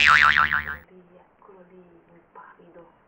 Eccolo lì, impavido.